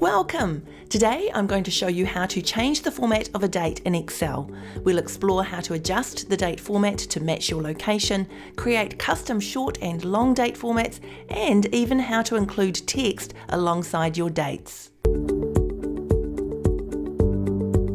Welcome! Today I'm going to show you how to change the format of a date in Excel. We'll explore how to adjust the date format to match your location, create custom short and long date formats, and even how to include text alongside your dates.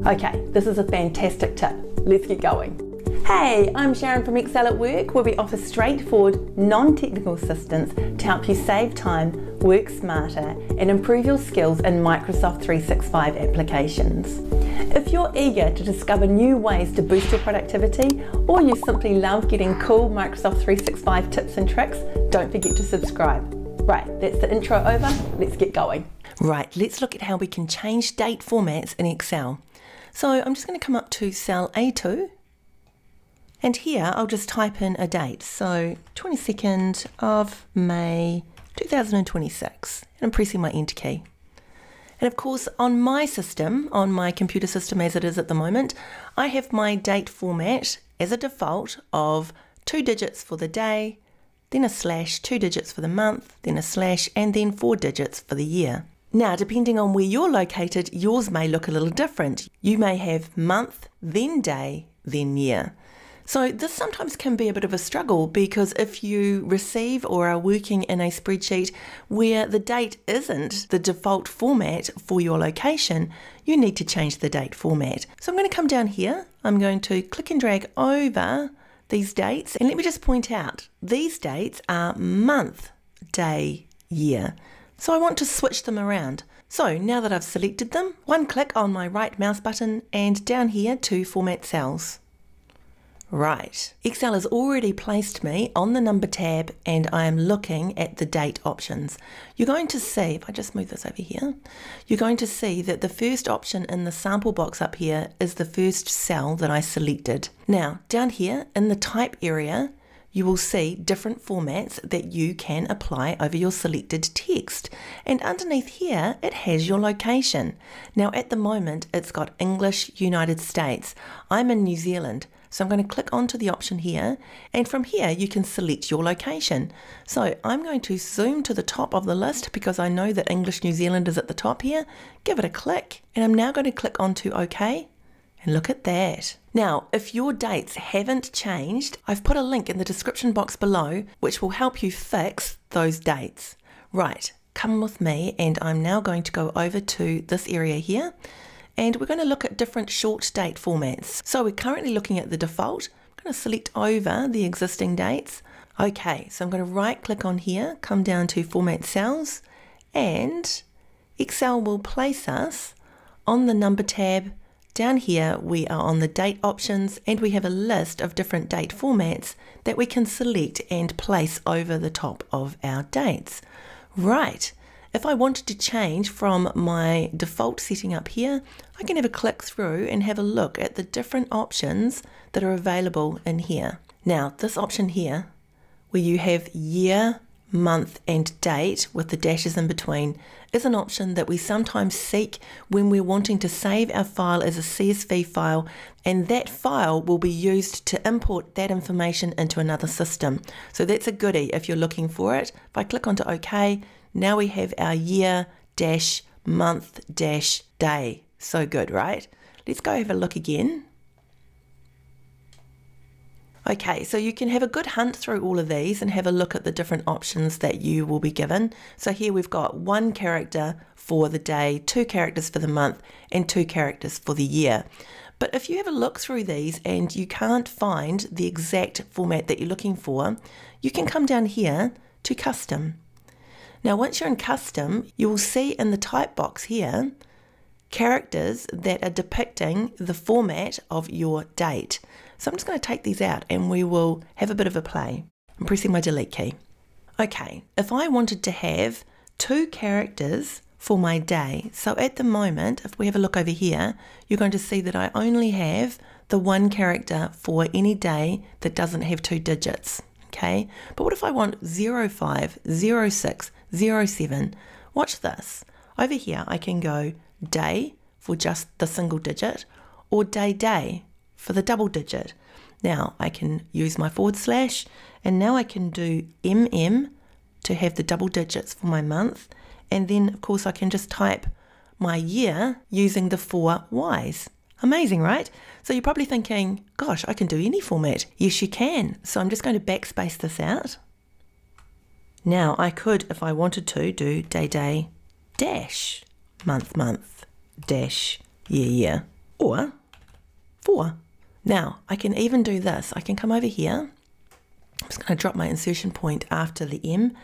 Okay, this is a fantastic tip. Let's get going. Hey, I'm Sharyn from Excel at Work, where we offer straightforward, non technical assistance to help you save time, work smarter, and improve your skills in Microsoft 365 applications. If you're eager to discover new ways to boost your productivity, or you simply love getting cool Microsoft 365 tips and tricks, don't forget to subscribe. Right, that's the intro over, let's get going. Right, let's look at how we can change date formats in Excel. So I'm just going to come up to cell A2 and here I'll just type in a date. So 22nd of May 2026. And I'm pressing my enter key. And of course, on my system, on my computer system as it is at the moment, I have my date format as a default of two digits for the day, then a slash, two digits for the month, then a slash, and then four digits for the year. Now, depending on where you're located, yours may look a little different. You may have month, then day, then year. So, this sometimes can be a bit of a struggle because if you receive or are working in a spreadsheet where the date isn't the default format for your location, you need to change the date format. So, I'm going to come down here, I'm going to click and drag over these dates, and let me just point out these dates are month, day, year. So, I want to switch them around. So now that I've selected them, one click on my right mouse button and down here to format cells. Right, Excel has already placed me on the number tab and I am looking at the date options. You're going to see, if I just move this over here, you're going to see that the first option in the sample box up here is the first cell that I selected. Now, down here in the type area, you will see different formats that you can apply over your selected text. And underneath here, it has your location. Now, at the moment, it's got English United States. I'm in New Zealand. So I'm going to click onto the option here and from here you can select your location. So I'm going to zoom to the top of the list because I know that English New Zealand is at the top here. Give it a click and I'm now going to click onto OK and look at that. Now, if your dates haven't changed, I've put a link in the description box below which will help you fix those dates. Right, come with me and I'm now going to go over to this area here and we're going to look at different short date formats. So we're currently looking at the default. I'm going to select over the existing dates. Okay, so I'm going to right click on here, come down to format cells, and Excel will place us on the number tab. Down here, we are on the date options and we have a list of different date formats that we can select and place over the top of our dates. Right, if I wanted to change from my default setting up here, I can have a click through and have a look at the different options that are available in here. Now, this option here, where you have year, month, and date with the dashes in between, is an option that we sometimes seek when we're wanting to save our file as a CSV file, and that file will be used to import that information into another system. So that's a goodie if you're looking for it. If I click onto OK, now we have our year dash month dash day. So good, right? Let's go have a look again. Okay, so you can have a good hunt through all of these and have a look at the different options that you will be given. So here we've got one character for the day, two characters for the month, and two characters for the year. But if you have a look through these and you can't find the exact format that you're looking for, you can come down here to custom. Now, once you're in custom, you will see in the type box here characters that are depicting the format of your date. So I'm just going to take these out and we will have a bit of a play. I'm pressing my delete key. Okay, if I wanted to have two characters for my day, so at the moment, if we have a look over here, you're going to see that I only have the one character for any day that doesn't have two digits. Okay, but what if I want 05, 06, 07. Watch this. Over here, I can go day for just the single digit or day day for the double digit. Now I can use my forward slash and now I can do MM to have the double digits for my month. And then, of course, I can just type my year using the four Ys. Amazing, right? So you're probably thinking, gosh, I can do any format. Yes, you can. So I'm just going to backspace this out. Now I could, if I wanted to, do day day dash month month dash year year or four. Now I can even do this. I can come over here. I'm just going to drop my insertion point after the M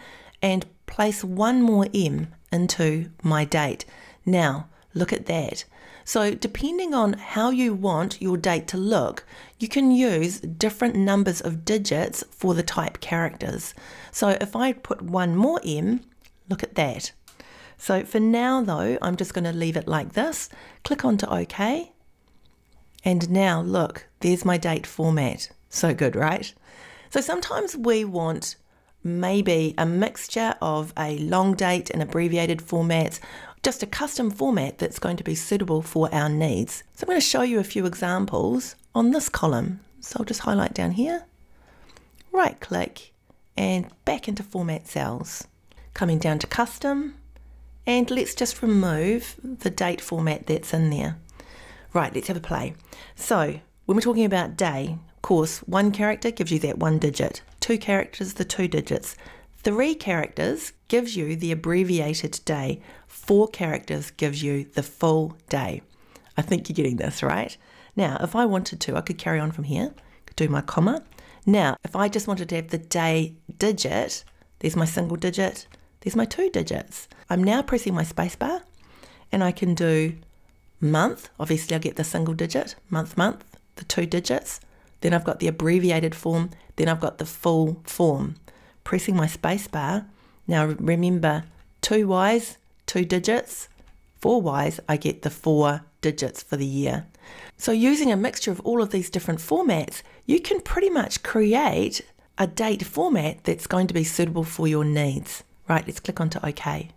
and place one more M into my date. Now look at that. So, depending on how you want your date to look, you can use different numbers of digits for the type characters. So, if I put one more M, look at that. So, for now though, I'm just going to leave it like this. Click onto OK. And now look, there's my date format. So good, right? So, sometimes we want maybe a mixture of a long date and abbreviated formats just a custom format that's going to be suitable for our needs. So I'm going to show you a few examples on this column. So I'll just highlight down here, right click and back into format cells. Coming down to custom and let's just remove the date format that's in there. Right, let's have a play. So when we're talking about day, course, one character gives you that one digit, two characters, the two digits. Three characters gives you the abbreviated day. Four characters gives you the full day. I think you're getting this, right? Now, if I wanted to, I could carry on from here, could do my comma. Now, if I just wanted to have the day digit, there's my single digit, there's my two digits. I'm now pressing my spacebar and I can do month. Obviously, I'll get the single digit, month, month, the two digits. Then I've got the abbreviated form. Then I've got the full form pressing my spacebar. Now remember, two Ys, two digits, four Ys, I get the four digits for the year. So using a mixture of all of these different formats, you can pretty much create a date format that's going to be suitable for your needs. Right, let's click onto OK.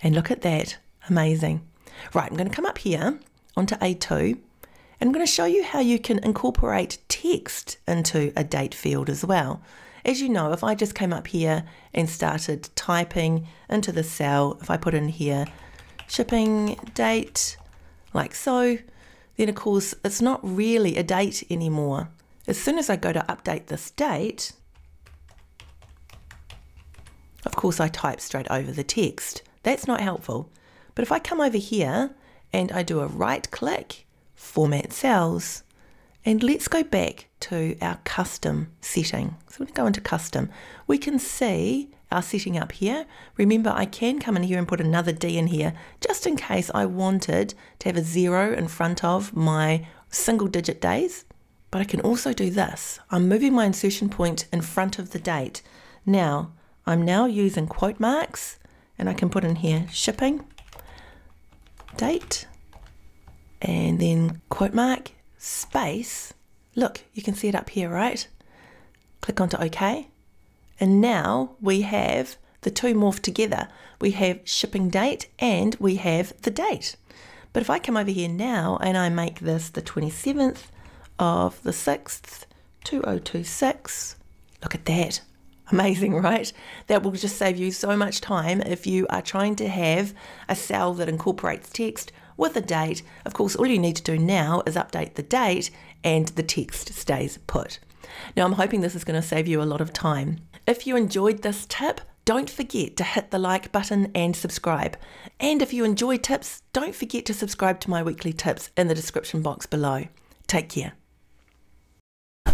And look at that, amazing. Right, I'm going to come up here onto A2 and I'm going to show you how you can incorporate text into a date field as well. As you know, if I just came up here and started typing into the cell, if I put in here shipping date like so, then of course it's not really a date anymore. As soon as I go to update this date, of course I type straight over the text. That's not helpful. But if I come over here and I do a right click, format cells, and let's go back to our custom setting. So we're going to go into custom. We can see our setting up here. Remember, I can come in here and put another D in here just in case I wanted to have a zero in front of my single digit days. But I can also do this. I'm moving my insertion point in front of the date. Now, I'm now using quote marks and I can put in here shipping, date, and then quote mark, space, look, you can see it up here, right? Click onto OK. And now we have the two morph together. We have shipping date and we have the date. But if I come over here now and I make this the 27th of the 6th, 2026, look at that. Amazing, right? That will just save you so much time if you are trying to have a cell that incorporates text with a date. Of course, all you need to do now is update the date and the text stays put. Now, I'm hoping this is going to save you a lot of time. If you enjoyed this tip, don't forget to hit the like button and subscribe. And if you enjoy tips, don't forget to subscribe to my weekly tips in the description box below. Take care.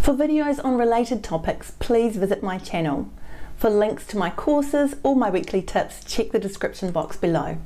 For videos on related topics, please visit my channel. For links to my courses or my weekly tips, check the description box below.